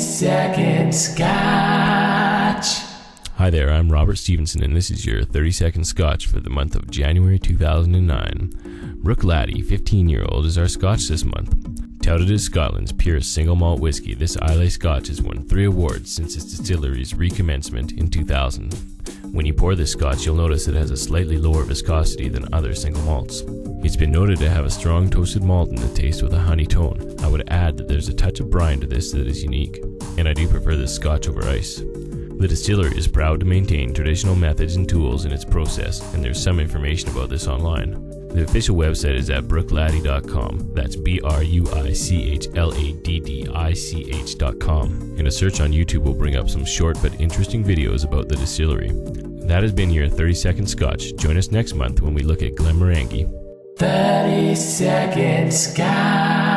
second scotch. Hi there, I'm Robert Stevenson, and this is your 30 second scotch for the month of January 2009. Bruichladdich, 15 year old, is our scotch this month. Touted as Scotland's purest single malt whiskey, this Islay Scotch has won three awards since its distillery's recommencement in 2000. When you pour this scotch, you'll notice it has a slightly lower viscosity than other single malts. It's been noted to have a strong toasted malt in the taste with a honey tone. I would add that there's a touch of brine to this that is unique, and I do prefer this scotch over ice. The distillery is proud to maintain traditional methods and tools in its process, and there's some information about this online. The official website is at bruichladdich.com. That's B R U I C H L A D D I C H.com. And a search on YouTube will bring up some short but interesting videos about the distillery. That has been your 30 second scotch. Join us next month when we look at Glenmorangie. 30 second scotch.